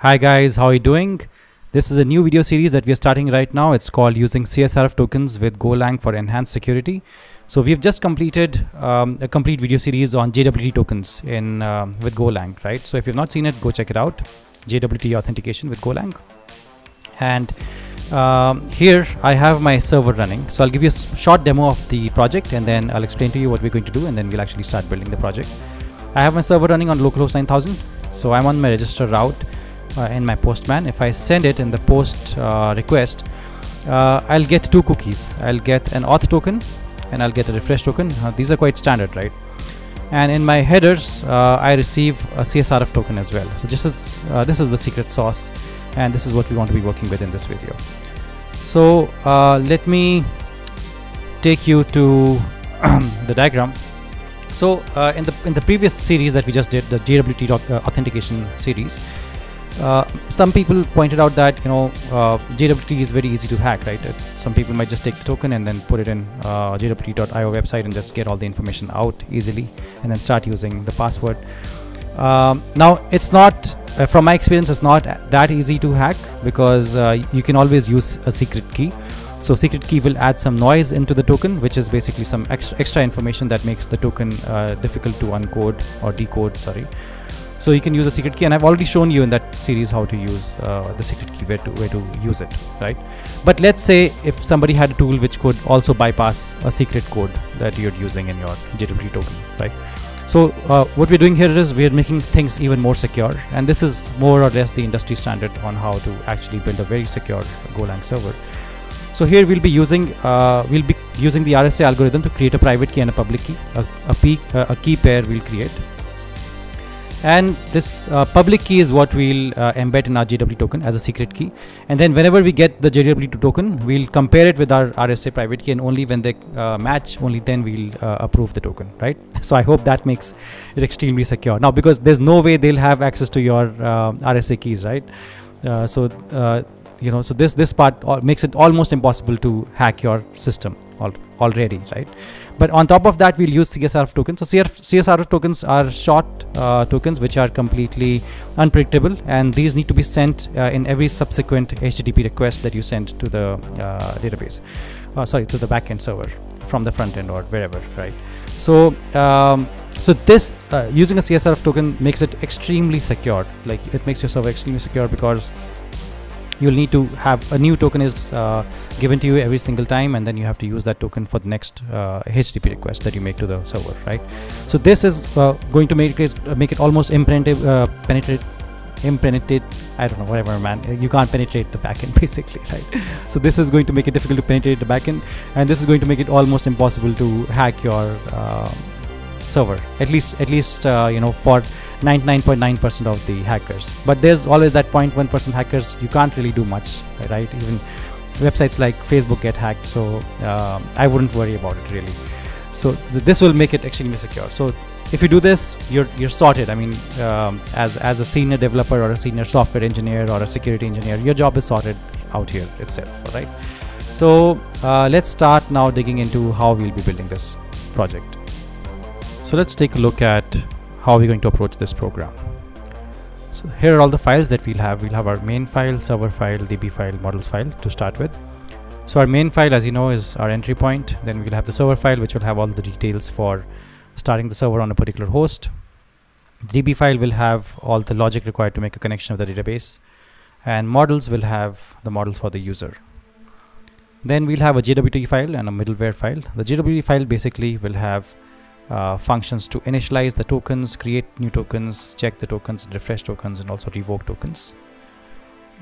Hi guys, how are you doing? This is a new video series that we are starting right now. It's called using CSRF tokens with Golang for enhanced security. So we've just completed um, a complete video series on JWT tokens in um, with Golang, right? So if you've not seen it, go check it out. JWT authentication with Golang. And um, here I have my server running. So I'll give you a short demo of the project and then I'll explain to you what we're going to do and then we'll actually start building the project. I have my server running on localhost 9000. So I'm on my register route uh, in my postman. If I send it in the post uh, request, uh, I'll get two cookies. I'll get an auth token and I'll get a refresh token. Uh, these are quite standard, right? And in my headers, uh, I receive a CSRF token as well. So just as, uh, this is the secret sauce and this is what we want to be working with in this video. So let me take you to the diagram so uh, in the in the previous series that we just did, the JWT uh, authentication series, uh, some people pointed out that you know uh, JWT is very easy to hack, right? Uh, some people might just take the token and then put it in uh, JWT.io website and just get all the information out easily, and then start using the password. Um, now it's not, from my experience, it's not that easy to hack because you can always use a secret key. So secret key will add some noise into the token, which is basically some extra, extra information that makes the token uh, difficult to uncode or decode, sorry. So you can use a secret key and I've already shown you in that series how to use uh, the secret key, where to, where to use it, right? But let's say if somebody had a tool which could also bypass a secret code that you're using in your JWT token, right? So uh, what we're doing here is we're making things even more secure and this is more or less the industry standard on how to actually build a very secure Golang server. So here we'll be using uh, we'll be using the RSA algorithm to create a private key and a public key. A, a, uh, a key pair we'll create. And this uh, public key is what we'll uh, embed in our JWT token as a secret key. And then whenever we get the JWT token, we'll compare it with our RSA private key and only when they uh, match, only then we'll uh, approve the token, right? So I hope that makes it extremely secure. Now, because there's no way they'll have access to your RSA keys, right? so you know so this this part makes it almost impossible to hack your system al already right? But on top of that we'll use csrf tokens. So csrf tokens are short uh, tokens which are completely unpredictable and these need to be sent uh, in every subsequent http request that you send to the uh, database uh, sorry to the backend server from the front end or wherever right? So um, so this uh, using a csrf token makes it extremely secure. Like it makes your server extremely secure because you'll need to have a new token is uh, given to you every single time and then you have to use that token for the next uh, HTTP request that you make to the server right? So this is uh, going to make it uh, make it almost uh, penetrate impenetrate I don't know whatever man. You can't penetrate the backend basically right? So this is going to make it difficult to penetrate the backend and this is going to make it almost impossible to hack your uh, server at least at least you know for 99.9% of the hackers. But there's always that 0.1% hackers you can't really do much right? Even websites like facebook get hacked so um, i wouldn't worry about it really. So th this will make it extremely secure. So if you do this you're you're sorted. I mean um, as as a senior developer or a senior software engineer or a security engineer your job is sorted out here itself right? So uh, let's start now digging into how we'll be building this project so let's take a look at how we're going to approach this program. So here are all the files that we'll have. We'll have our main file, server file, DB file, models file to start with. So our main file, as you know, is our entry point. Then we'll have the server file, which will have all the details for starting the server on a particular host. The DB file will have all the logic required to make a connection of the database. And models will have the models for the user. Then we'll have a JWT file and a middleware file. The JWT file basically will have uh, functions to initialize the tokens, create new tokens, check the tokens, refresh tokens, and also revoke tokens.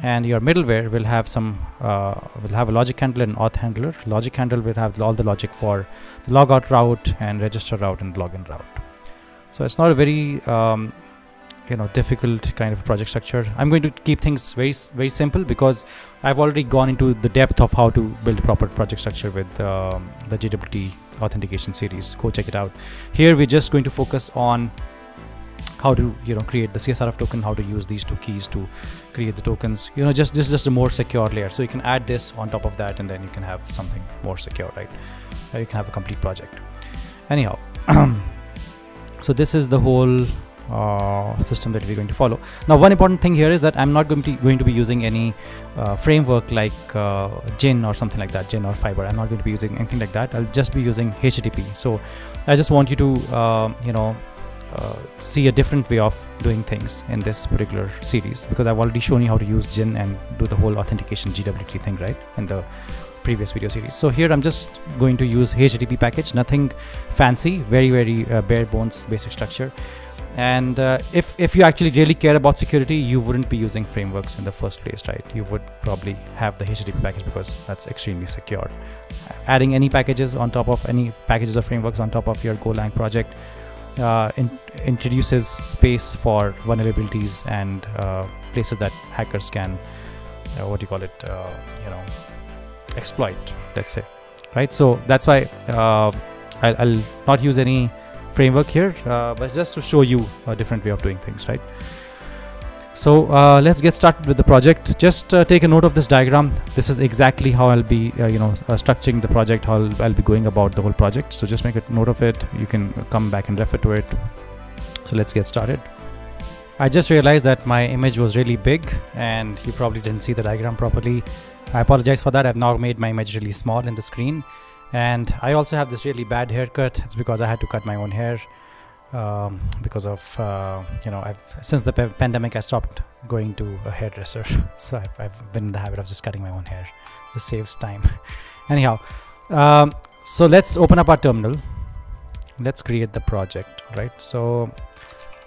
And your middleware will have some uh, will have a logic handler and auth handler. Logic handler will have all the logic for the logout route and register route and login route. So it's not a very um, you know difficult kind of project structure. I'm going to keep things very very simple because I've already gone into the depth of how to build a proper project structure with um, the JWT authentication series. Go check it out. Here we're just going to focus on how to you know create the csrf token how to use these two keys to create the tokens. You know just this is just a more secure layer. So you can add this on top of that and then you can have something more secure right? Uh, you can have a complete project. Anyhow so this is the whole uh, system that we're going to follow. Now, one important thing here is that I'm not going to going to be using any uh, framework like uh, Gin or something like that, Gin or Fiber. I'm not going to be using anything like that. I'll just be using HTTP. So, I just want you to uh, you know uh, see a different way of doing things in this particular series because I've already shown you how to use Gin and do the whole authentication JWT thing right in the previous video series. So here I'm just going to use HTTP package, nothing fancy, very very bare bones basic structure. And uh, if if you actually really care about security, you wouldn't be using frameworks in the first place, right? You would probably have the HTTP package because that's extremely secure. Adding any packages on top of any packages or frameworks on top of your Golang project uh, in, introduces space for vulnerabilities and uh, places that hackers can, uh, what do you call it, uh, you know, exploit. Let's say, right? So that's why uh, I'll, I'll, not use any framework here, uh, but just to show you a different way of doing things, right? So uh, let's get started with the project. Just uh, take a note of this diagram. This is exactly how I'll be, uh, you know, uh, structuring the project, how I'll, I'll, be going about the whole project. So just make a note of it. You can come back and refer to it. So let's get started. I just realized that my image was really big and you probably didn't see the diagram properly. I apologize for that. I've now made my image really small in the screen. And I also have this really bad haircut. It's because I had to cut my own hair um, because of uh, you know I've since the pandemic I stopped going to a hairdresser. So I've, I've, been in the habit of just cutting my own hair. This saves time. Anyhow um, so let's open up our terminal. Let's create the project right? So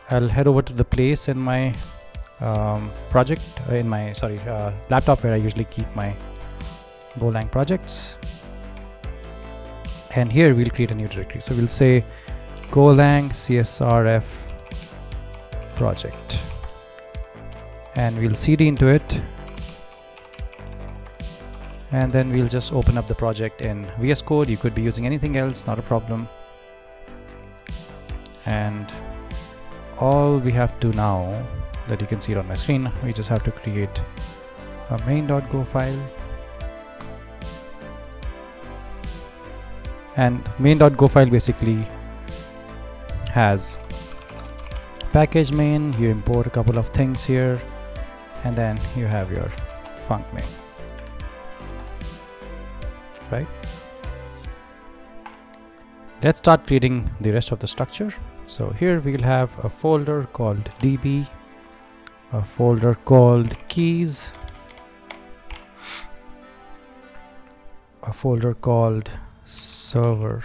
I'll head over to the place in my um, project uh, in my sorry uh, laptop where I usually keep my Golang projects and here we'll create a new directory. So we'll say Golang CSRF project. And we'll cd into it. And then we'll just open up the project in VS Code. You could be using anything else not a problem. And all we have to now that you can see it on my screen we just have to create a main.go file and main.go file basically has package main you import a couple of things here and then you have your func main. Right? Let's start creating the rest of the structure. So here we'll have a folder called db a folder called keys a folder called server.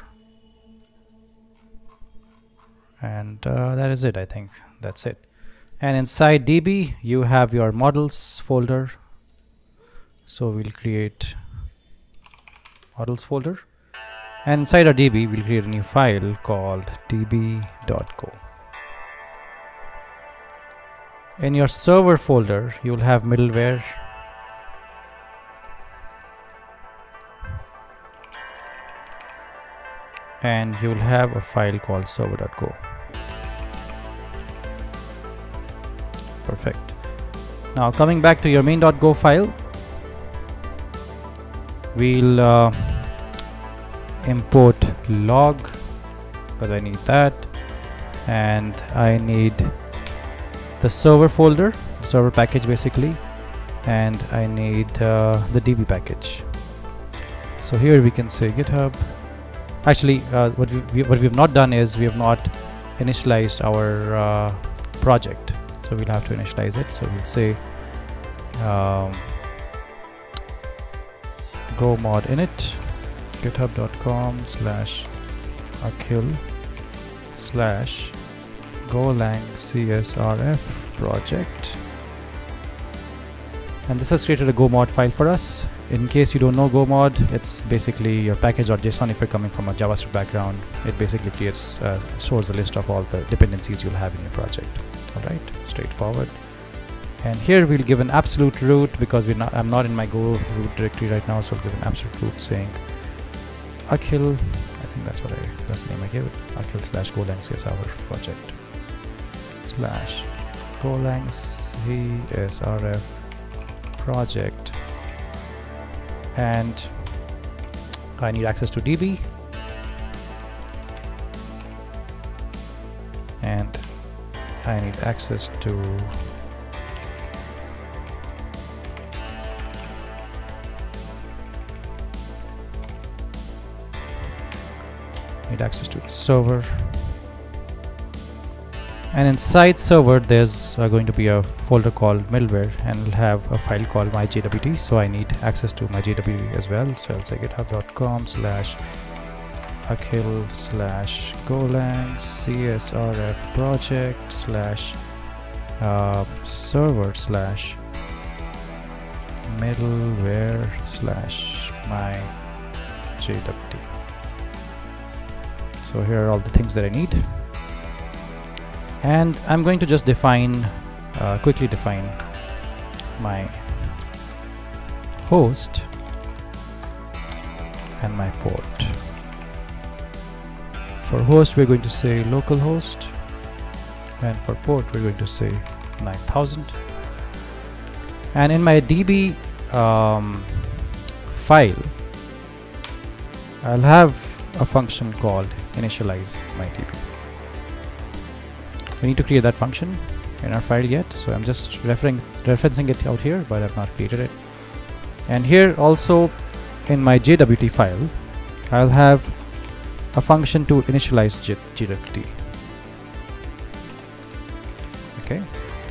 And uh, that is it I think. That's it. And inside DB you have your models folder. So we'll create models folder. And inside our DB we'll create a new file called db.go in your server folder you'll have middleware and you'll have a file called server.go perfect. Now coming back to your main.go file we'll uh, import log because I need that and I need the server folder server package basically and I need uh, the DB package. So here we can say github actually uh, what we, what we have not done is we have not initialized our uh, project. So we'll have to initialize it. So we'll say um, go mod init github.com slash akhil slash golang csrf project and this has created a go mod file for us. In case you don't know go mod it's basically your package.json if you're coming from a javascript background it basically creates uh, a list of all the dependencies you'll have in your project. All right straightforward. And here we'll give an absolute root because we're not i'm not in my go root directory right now so i'll give an absolute root saying akhil i think that's what i that's the name i gave it akhil slash golang csrf project. Slash golang csrf project. And I need access to DB and I need access to need access to the server and inside server there's uh, going to be a folder called middleware and it'll have a file called my JWT so I need access to my JWT as well. So I'll say github.com slash akhil slash golang csrf project slash uh, server slash middleware slash my jwt so here are all the things that I need and I'm going to just define uh, quickly define my host and my port. For host we're going to say localhost and for port we're going to say 9000 and in my db um, file I'll have a function called initialize my db we need to create that function in our file yet. So I'm just referring referencing it out here but I've not created it. And here also in my JWT file I'll have a function to initialize JWT. Okay.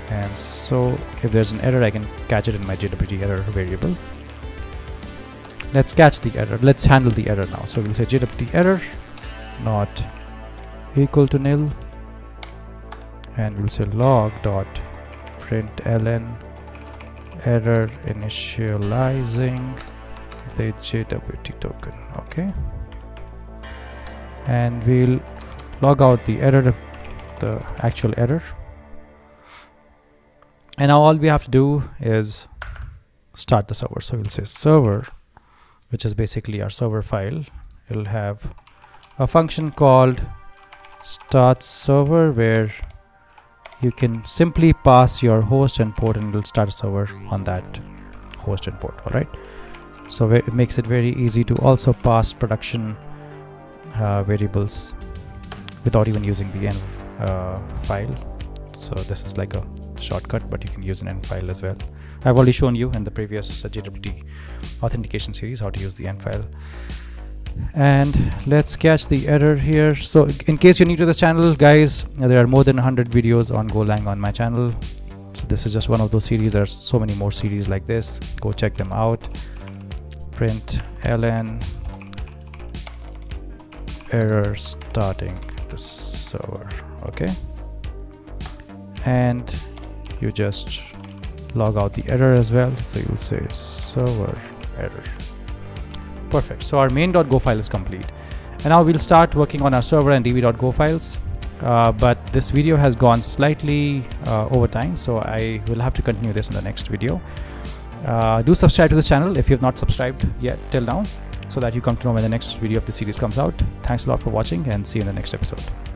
And so if there's an error I can catch it in my JWT error variable. Let's catch the error. Let's handle the error now. So we'll say JWT error not equal to nil and we'll say log dot println error initializing the JWT token okay? And we'll log out the error of the actual error. And now all we have to do is start the server. So we'll say server which is basically our server file. It'll have a function called start server where you can simply pass your host and port and it'll start a server on that host and port all right? So it makes it very easy to also pass production uh, variables without even using the env uh, file. So this is like a shortcut but you can use an env file as well. I've already shown you in the previous uh, JWT authentication series how to use the env file and let's catch the error here. So in case you're new to this channel guys there are more than 100 videos on golang on my channel. So this is just one of those series. There's so many more series like this. Go check them out. Print ln error starting the server. Okay. And you just log out the error as well. So you'll say server error perfect. So our main.go file is complete. And now we'll start working on our server and db.go files. Uh, but this video has gone slightly uh, over time so I will have to continue this in the next video. Uh, do subscribe to this channel if you have not subscribed yet till now so that you come to know when the next video of the series comes out. Thanks a lot for watching and see you in the next episode